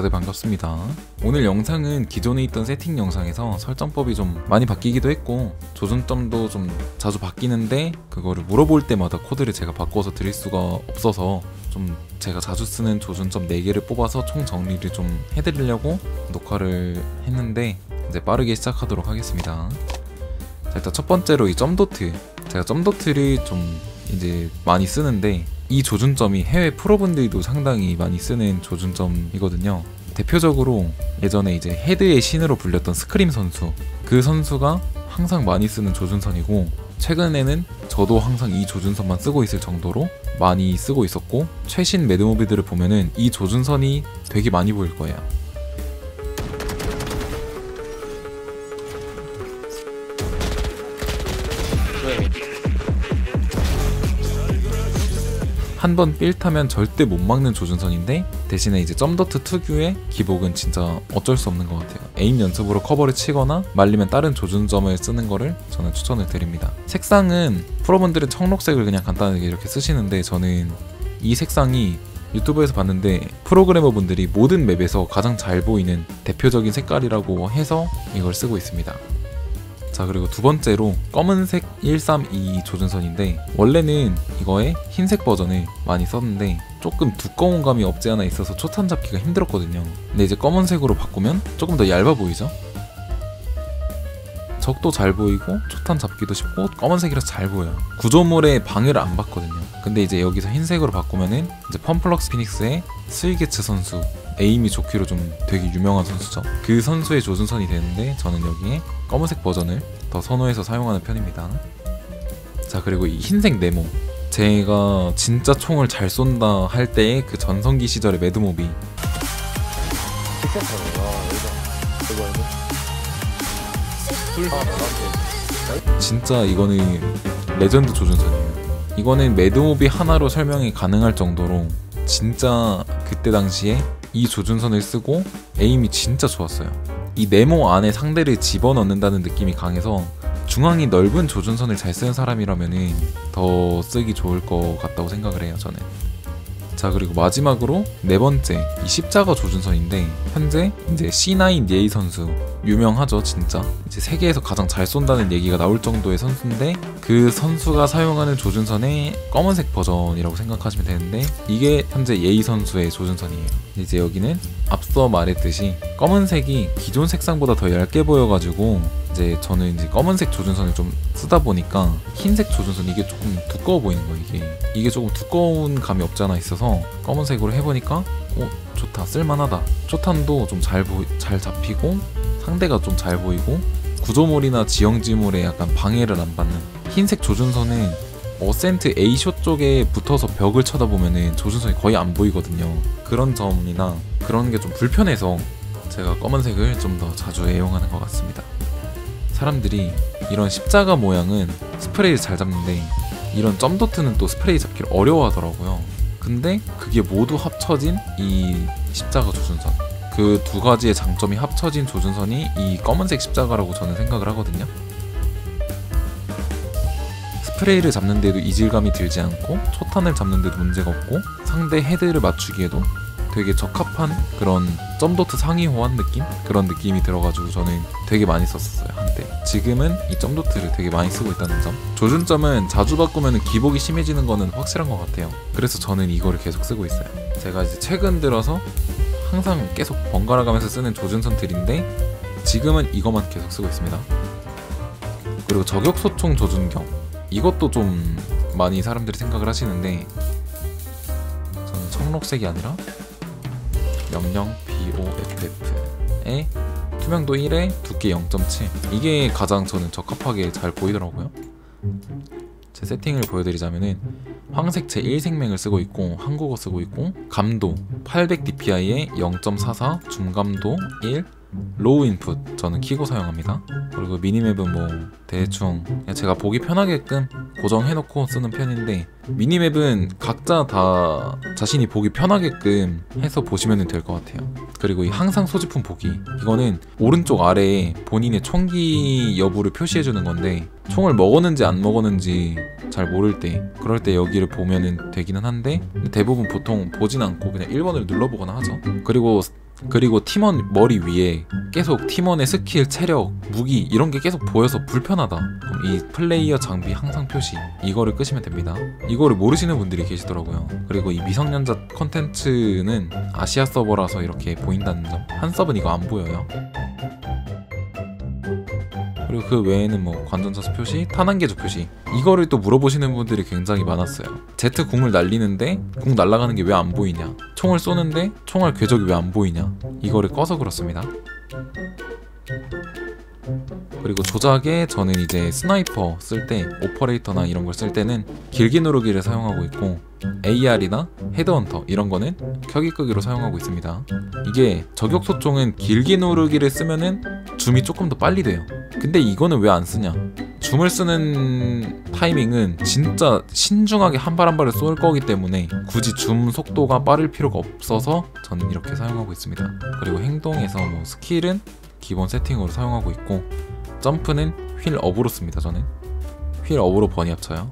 다들 반갑습니다. 오늘 영상은 기존에 있던 세팅 영상에서 설정법이 좀 많이 바뀌기도 했고 조준점도 좀 자주 바뀌는데 그거를 물어볼 때마다 코드를 제가 바꿔서 드릴 수가 없어서 좀 제가 자주 쓰는 조준점 4개를 뽑아서 총 정리를 좀 해드리려고 녹화를 했는데 이제 빠르게 시작하도록 하겠습니다. 자, 일단 첫 번째로 이 점도트 제가 점도트를 좀 이제 많이 쓰는데 이 조준점이 해외 프로분들도 상당히 많이 쓰는 조준점이거든요. 대표적으로 예전에 이제 헤드의 신으로 불렸던 스크림 선수 그 선수가 항상 많이 쓰는 조준선이고 최근에는 저도 항상 이 조준선만 쓰고 있을 정도로 많이 쓰고 있었고 최신 매드모비들을 보면은 이 조준선이 되게 많이 보일 거예요. 한번 삘 타면 절대 못 막는 조준선인데 대신에 이제 점 도트 특유의 기복은 진짜 어쩔 수 없는 것 같아요. aim 연습으로 커버를 치거나 말리면 다른 조준점을 쓰는 거를 저는 추천을 드립니다. 색상은 프로분들은 청록색을 그냥 간단하게 이렇게 쓰시는데 저는 이 색상이 유튜브에서 봤는데 프로그래머 분들이 모든 맵에서 가장 잘 보이는 대표적인 색깔이라고 해서 이걸 쓰고 있습니다. 자 그리고 두 번째로 검은색 132 조준선인데 원래는 이거에 흰색 버전을 많이 썼는데 조금 두꺼운 감이 없지 않아 있어서 초탄 잡기가 힘들었거든요 근데 이제 검은색으로 바꾸면 조금 더 얇아 보이죠? 적도 잘 보이고 초탄 잡기도 쉽고 검은색이라서 잘 보여요. 구조물에 방해를 안 받거든요. 근데 이제 여기서 흰색으로 바꾸면은 이제 펌플럭스 피닉스의 스위게츠 선수 에임이 좋기로 좀 되게 유명한 선수죠. 그 선수의 조준선이 되는데 저는 여기에 검은색 버전을 더 선호해서 사용하는 편입니다. 자 그리고 이 흰색 네모. 제가 진짜 총을 잘 쏜다 할 때의 그 전성기 시절의 mad movie 진짜 이거는 레전드 조준선이에요. 이거는 mad movie 하나로 설명이 가능할 정도로 진짜 그때 당시에 이 조준선을 쓰고 에임이 진짜 좋았어요. 이 네모 안에 상대를 집어넣는다는 느낌이 강해서 중앙이 넓은 조준선을 잘 쓰는 사람이라면 더 쓰기 좋을 것 같다고 생각을 해요, 저는. 자 그리고 마지막으로 네 번째 이 십자가 조준선인데 현재 이제 C9 예이 선수 유명하죠 진짜. 이제 세계에서 가장 잘 쏜다는 얘기가 나올 정도의 선수인데 그 선수가 사용하는 조준선의 검은색 버전이라고 생각하시면 되는데 이게 현재 예이 선수의 조준선이에요 이제 여기는 앞서 말했듯이 검은색이 기존 색상보다 더 얇게 보여가지고 이제 저는 이제 검은색 조준선을 좀 쓰다 보니까 흰색 조준선 이게 조금 두꺼워 보이는 거예요 이게. 이게 조금 두꺼운 감이 없지 않아 있어서 검은색으로 해보니까 어 좋다 쓸만하다. 초탄도 좀잘보잘 잡히고 상대가 좀 잘 보이고 구조물이나 지형지물에 약간 방해를 안 받는 흰색 조준선은 어센트 A쇼 쪽에 붙어서 벽을 쳐다보면은 조준선이 거의 안 보이거든요 그런 점이나 그런 게 좀 불편해서 제가 검은색을 좀 더 자주 애용하는 것 같습니다 사람들이 이런 십자가 모양은 스프레이를 잘 잡는데 이런 점도트는 또 스프레이 잡기를 어려워하더라고요. 근데 그게 모두 합쳐진 이 십자가 조준선. 그 두 가지의 장점이 합쳐진 조준선이 이 검은색 십자가라고 저는 생각을 하거든요. 스프레이를 잡는데도 이질감이 들지 않고 초탄을 잡는데도 문제가 없고 상대 헤드를 맞추기에도 되게 적합한 그런 점도트 상위 호환 느낌? 그런 느낌이 들어가지고 저는 되게 많이 썼었어요 한때. 지금은 이 점도트를 되게 많이 쓰고 있다는 점. 조준점은 자주 바꾸면 기복이 심해지는 거는 확실한 것 같아요. 그래서 저는 이거를 계속 쓰고 있어요. 제가 이제 최근 들어서 항상 계속 번갈아 가면서 쓰는 조준선들인데 지금은 이것만 계속 쓰고 있습니다. 그리고 저격소총 조준경 이것도 좀 많이 사람들이 생각을 하시는데 저는 청록색이 아니라 명령 BOFF에 투명도 1에 두께 0.7 이게 가장 저는 적합하게 잘 보이더라고요. 제 세팅을 보여드리자면은 황색체 1생명을 쓰고 있고 한국어 쓰고 있고 감도 800dpi에 0.44 중감도 1 raw input 저는 키고 사용합니다. 그리고 미니맵은 뭐 대충 제가 보기 편하게끔 고정해놓고 쓰는 편인데 미니맵은 각자 다 자신이 보기 편하게끔 해서 보시면 될 것 같아요. 그리고 이 항상 소지품 보기 이거는 오른쪽 아래에 본인의 총기 여부를 표시해주는 건데 총을 먹었는지 안 먹었는지 잘 모를 때 그럴 때 여기를 보면 되기는 한데 대부분 보통 보진 않고 그냥 1번을 눌러보거나 하죠. 그리고 그리고 팀원 머리 위에 계속 팀원의 스킬, 체력, 무기 이런 게 계속 보여서 불편하다. 그럼 이 플레이어 장비 항상 표시 이거를 끄시면 됩니다. 이거를 모르시는 분들이 계시더라고요. 그리고 이 미성년자 컨텐츠는 아시아 서버라서 이렇게 보인다는 점. 한섭은 이거 안 보여요. 그리고 그 외에는 뭐 관전자수 표시, 탄환 궤적 표시 이거를 또 물어보시는 분들이 굉장히 많았어요. 제트 궁을 날리는데 궁 날아가는 게 왜 안 보이냐? 총을 쏘는데 총알 궤적이 왜 안 보이냐? 이거를 꺼서 그렇습니다. 그리고 조작에 저는 이제 스나이퍼 쓸 때 오퍼레이터나 이런 걸 쓸 때는 길게 누르기를 사용하고 있고 AR이나 헤드헌터 이런 거는 켜기 끄기로 사용하고 있습니다. 이게 저격 소총은 길게 누르기를 쓰면은 줌이 조금 더 빨리 돼요. 근데 이거는 왜 안 쓰냐? 줌을 쓰는 타이밍은 진짜 신중하게 한 발 한 발을 쏠 거기 때문에 굳이 줌 속도가 빠를 필요가 없어서 저는 이렇게 사용하고 있습니다. 그리고 행동에서 뭐 스킬은 기본 세팅으로 사용하고 있고 점프는 wheel up으로 씁니다 저는 wheel up으로 bunny hop 쳐요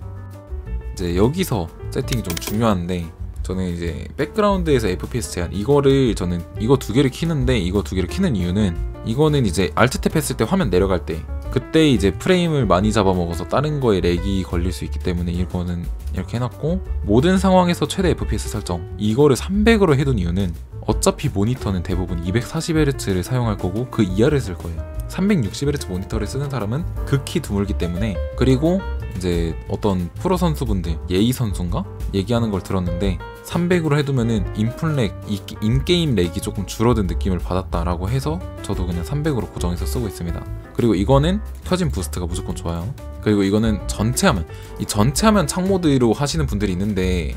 이제 여기서 세팅이 좀 중요한데 저는 이제 백그라운드에서 FPS 제한 이거를 저는 이거 두 개를 키는데 이거 두 개를 키는 이유는 이거는 이제 알트 탭 했을 때 화면 내려갈 때 그때 이제 프레임을 많이 잡아먹어서 다른 거에 렉이 걸릴 수 있기 때문에 이거는 이렇게 해놨고 모든 상황에서 최대 FPS 설정 이거를 300으로 해둔 이유는 어차피 모니터는 대부분 240Hz를 사용할 거고 그 이하를 쓸 거예요. 360Hz 모니터를 쓰는 사람은 극히 드물기 때문에 그리고 이제 어떤 프로 선수분들 예의 선수인가? 얘기하는 걸 들었는데 300으로 해두면은 인풋렉 in-game 렉이 조금 줄어든 느낌을 받았다라고 해서 저도 그냥 300으로 고정해서 쓰고 있습니다. 그리고 이거는 켜짐 boost가 무조건 좋아요. 그리고 이거는 전체 화면. 이 전체 화면 창모드로 하시는 분들이 있는데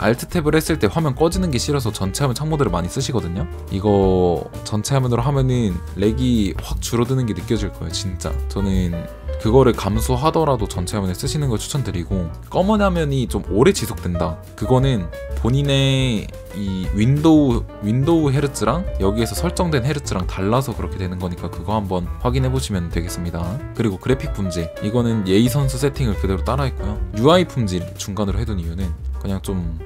Alt Tab을 했을 때 화면 꺼지는 게 싫어서 전체 화면 창모드를 많이 쓰시거든요 이거 전체 화면으로 하면은 렉이 확 줄어드는 게 느껴질 거예요 진짜 저는 그거를 감수하더라도 전체 화면에 쓰시는 걸 추천드리고 검은 화면이 좀 오래 지속된다 그거는 본인의 이 윈도우 윈도우 헤르츠랑 여기에서 설정된 헤르츠랑 달라서 그렇게 되는 거니까 그거 한번 확인해 보시면 되겠습니다. 그리고 그래픽 품질 이거는 Yay 선수 세팅을 그대로 따라 했고요. UI 품질 중간으로 해둔 이유는 그냥 좀뭐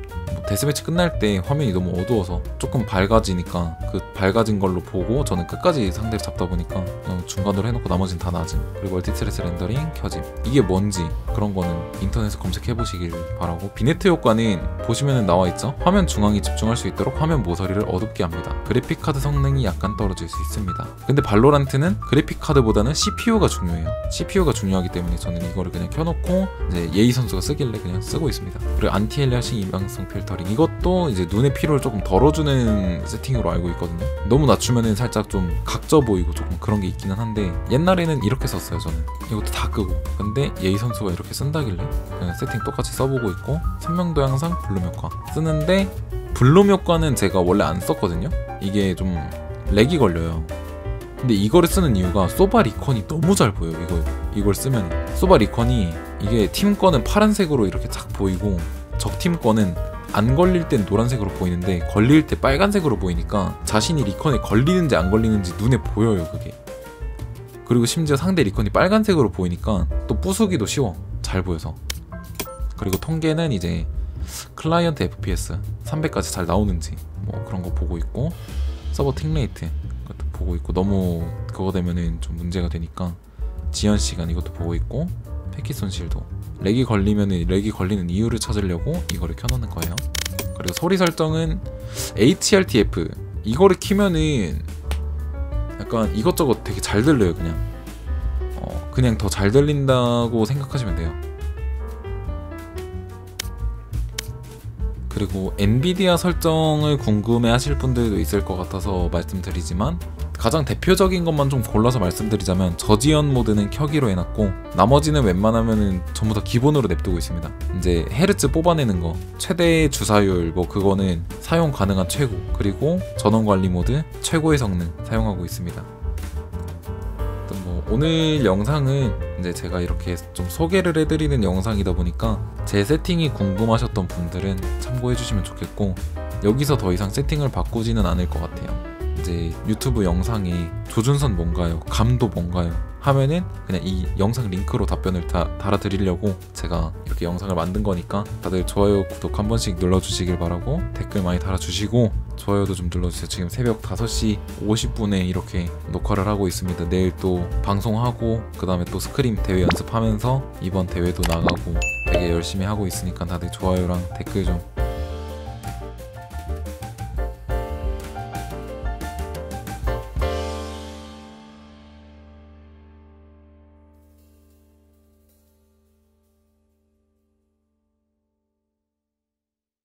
데스매치 끝날 때 화면이 너무 어두워서 조금 밝아지니까 그 밝아진 걸로 보고 저는 끝까지 상대를 잡다 보니까 중간으로 해놓고 나머지는 다 낮은. 그리고 multithread 렌더링 켜짐. 이게 뭔지 그런 거는 인터넷에 검색해 보시길 바라고. vignette 효과는 보시면 나와 있죠? 화면 중앙이 집중할 수 있도록 화면 모서리를 어둡게 합니다. 그래픽 카드 성능이 약간 떨어질 수 있습니다. 근데 발로란트는 그래픽 카드보다는 CPU가 중요해요. CPU가 중요하기 때문에 저는 이거를 그냥 켜놓고 이제 Yay 선수가 쓰길래 그냥 쓰고 있습니다. 그리고 anti-aliasing 이방성 필터링 이것도 이제 눈의 피로를 조금 덜어주는 세팅으로 알고 있거든요. 너무 낮추면은 살짝 좀 각져 보이고 조금 그런 게 있기는 한데 옛날에는 이렇게 썼어요 저는. 이것도 다 끄고. 근데 Yay 선수가 이렇게 쓴다길래 세팅 똑같이 써보고 있고 선명도 향상 bloom 효과 쓰는데 bloom 효과는 제가 원래 안 썼거든요. 이게 좀 렉이 걸려요. 근데 이거를 쓰는 이유가 소바 recon이 너무 잘 보여요 이거 이걸 쓰면 소바 recon이 이게 팀 거는 파란색으로 이렇게 쫙 보이고 적팀 거는 안 걸릴 땐 노란색으로 보이는데 걸릴 때 빨간색으로 보이니까 자신이 recon에 걸리는지 안 걸리는지 눈에 보여요 그게. 그리고 심지어 상대 recon이 빨간색으로 보이니까 또 부수기도 쉬워 잘 보여서. 그리고 통계는 이제 클라이언트 FPS 300까지 잘 나오는지 뭐 그런 거 보고 있고 서버 tick rate 이것도 보고 있고 너무 그거 되면은 좀 문제가 되니까 지연 시간 이것도 보고 있고 패킷 손실도. 렉이 걸리면 렉이 걸리는 이유를 찾으려고 이거를 켜놓는 거예요. 그리고 소리 설정은 HRTF 이거를 키면은 약간 이것저것 되게 잘 들려요 그냥. 어, 그냥 더 잘 들린다고 생각하시면 돼요. 그리고 엔비디아 설정을 궁금해 하실 분들도 있을 것 같아서 말씀드리지만 가장 대표적인 것만 좀 골라서 말씀드리자면 저지연 모드는 켜기로 해놨고 나머지는 웬만하면은 전부 다 기본으로 냅두고 있습니다. 이제 헤르츠 뽑아내는 거 최대 주사율 뭐 그거는 사용 가능한 최고 그리고 전원 관리 모드 최고의 성능 사용하고 있습니다. 뭐 오늘 영상은 이제 제가 이렇게 좀 소개를 해드리는 영상이다 보니까 제 세팅이 궁금하셨던 분들은 참고해 주시면 좋겠고 여기서 더 이상 세팅을 바꾸지는 않을 것 같아요. 이제 유튜브 영상에 조준선 뭔가요? 감도 뭔가요? 하면은 그냥 이 영상 링크로 답변을 다 달아드리려고 제가 이렇게 영상을 만든 거니까 다들 좋아요 구독 한 번씩 눌러주시길 바라고 댓글 많이 달아주시고 좋아요도 좀 눌러주세요 지금 새벽 5시 50분에 이렇게 녹화를 하고 있습니다 내일 또 방송하고 그 다음에 또 스크림 대회 연습하면서 이번 대회도 나가고 되게 열심히 하고 있으니까 다들 좋아요랑 댓글 좀